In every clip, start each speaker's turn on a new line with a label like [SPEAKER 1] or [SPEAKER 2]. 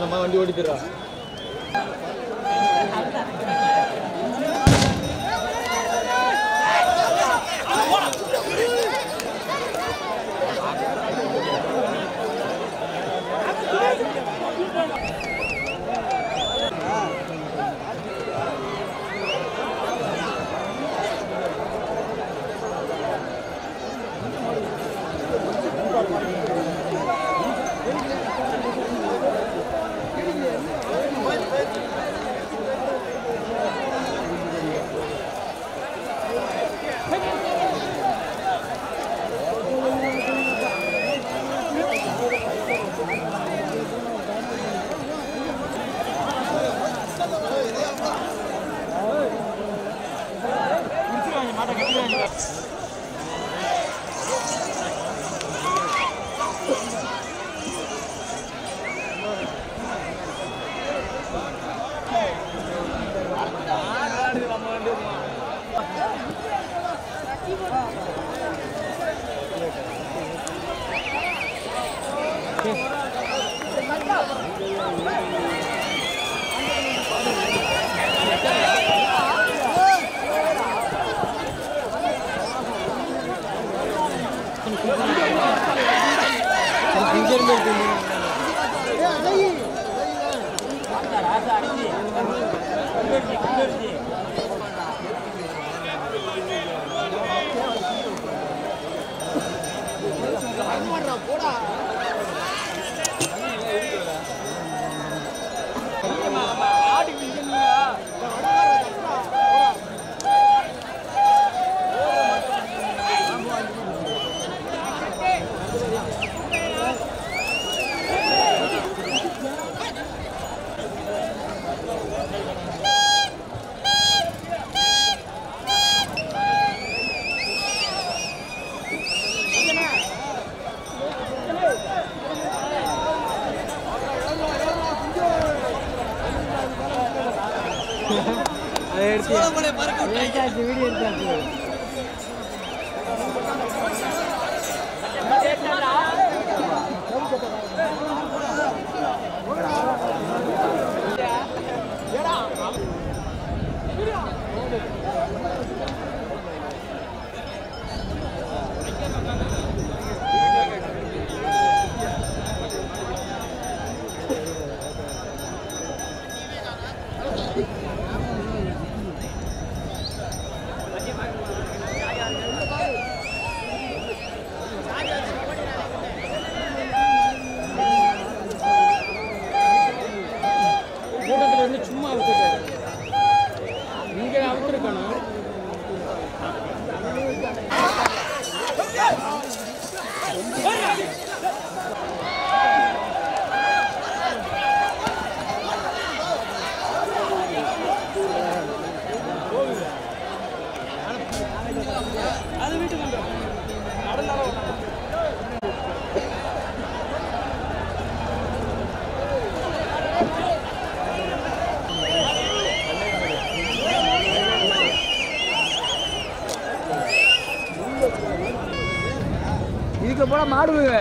[SPEAKER 1] நம்ம வண்டி ஓடிக்கிறா அதை எடுத்து வீடியோ எடுத்தாச்சு இதுக்கு போல மாடுவுங்க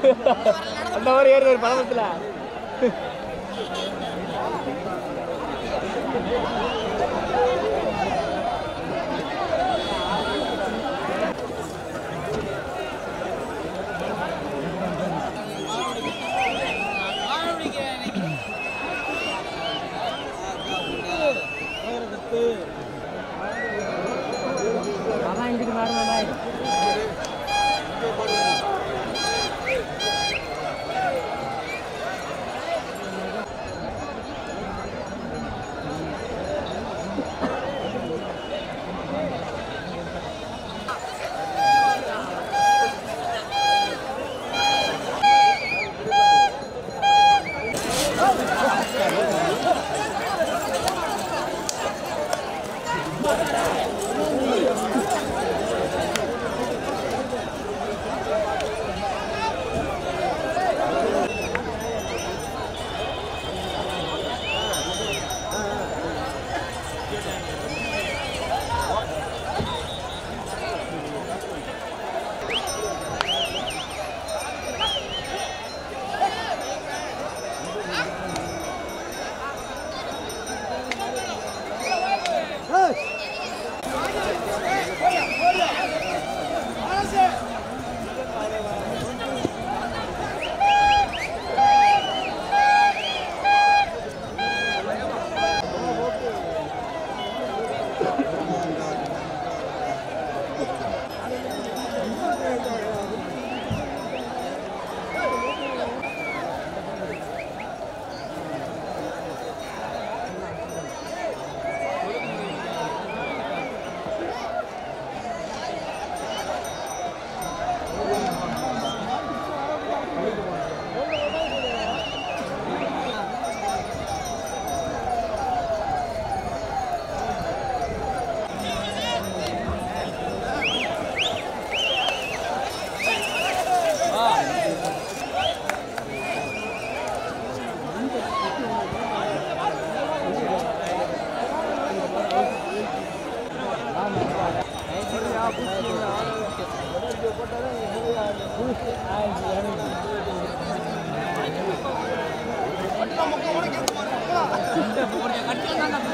[SPEAKER 1] அந்த மாதிரி ஏறுற பழமத்துல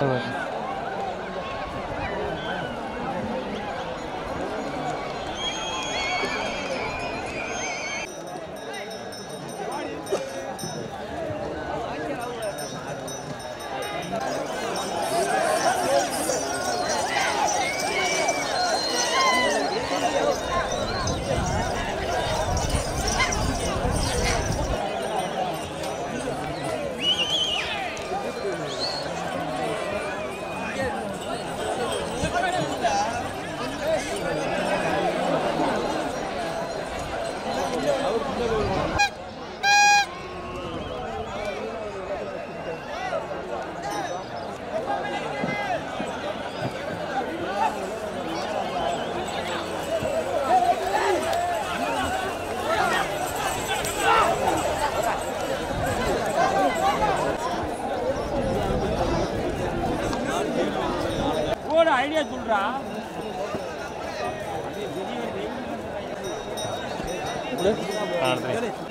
[SPEAKER 1] 多
[SPEAKER 2] 分 ஐடியா சொல்றா.
[SPEAKER 1] Hardly.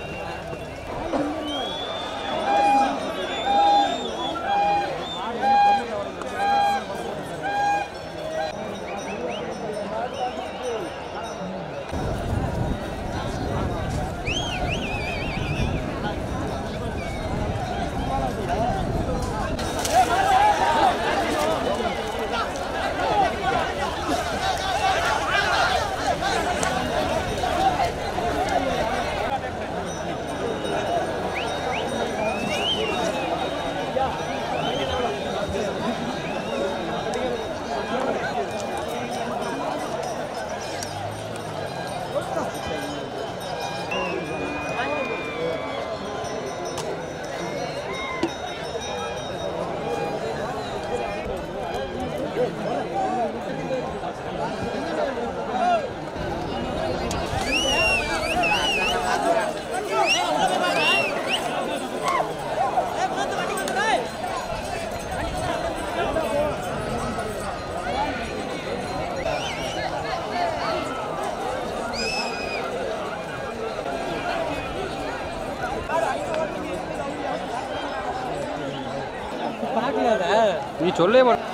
[SPEAKER 1] நீ சொல்லே
[SPEAKER 2] மாட்டேன்